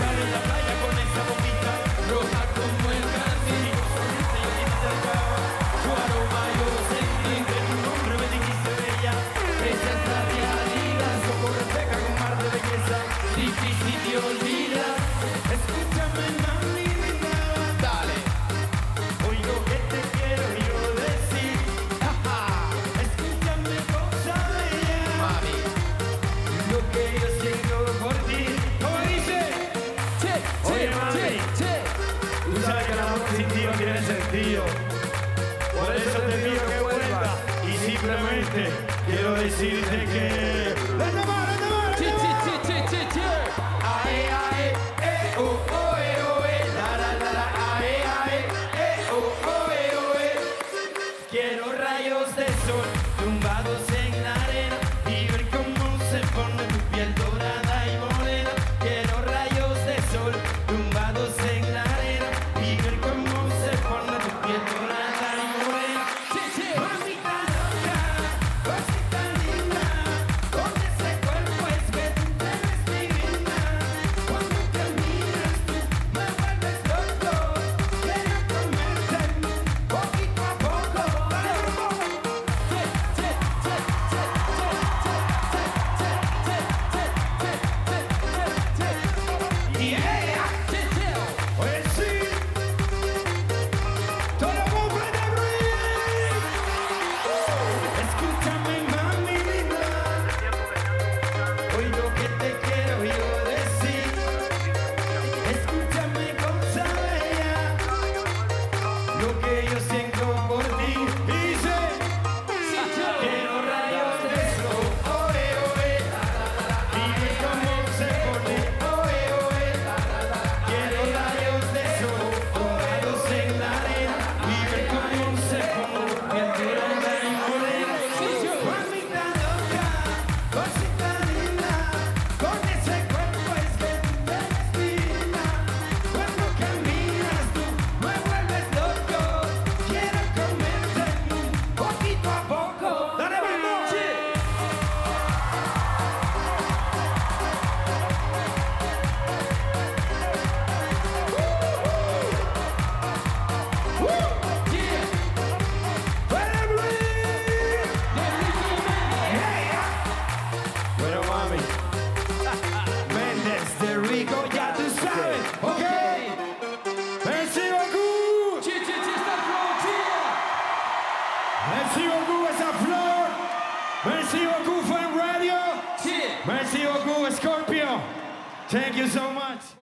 estar en la playa con esa sí, sí. Tú sabes que el amor sin Dios tiene sentido. Por eso te pido que vuelvas y simplemente quiero decirte que... Merci beaucoup, Scorpio. Thank you so much.